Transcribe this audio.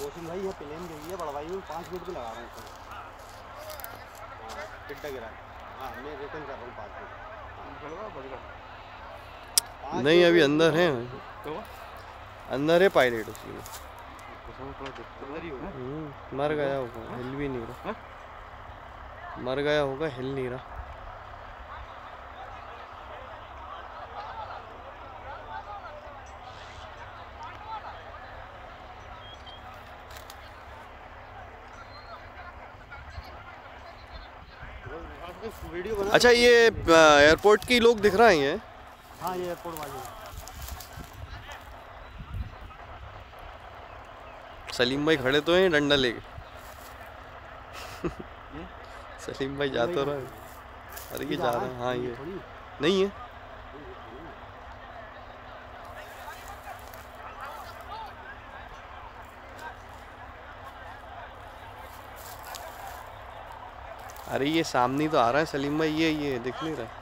मोहसिन भाई ये प्लेन गई है बड़ा भाई पाँच मिनट भी लगा रहा हूँ हाँ गिरा हाँ। मैं रिटर्न कर रहा हूँ पाँच मिनट। नहीं अभी अंदर है। तो? अंदर है पायलट उसकी में। ही हम्म, मर गया होगा हिल भी नहीं रहा। मर गया होगा हिल नहीं रहा। अच्छा ये एयरपोर्ट की लोग दिख रहे हैं ये? हाँ ये एयरपोर्ट वाले सलीम भाई खड़े तो हैं डंडा लेके सलीम भाई जा तो रहा है। अरे ये जा रहा है? हाँ। ये। नहीं है? अरे ये सामने तो आ रहा है सलीम भाई ये ये दिख नहीं रहा।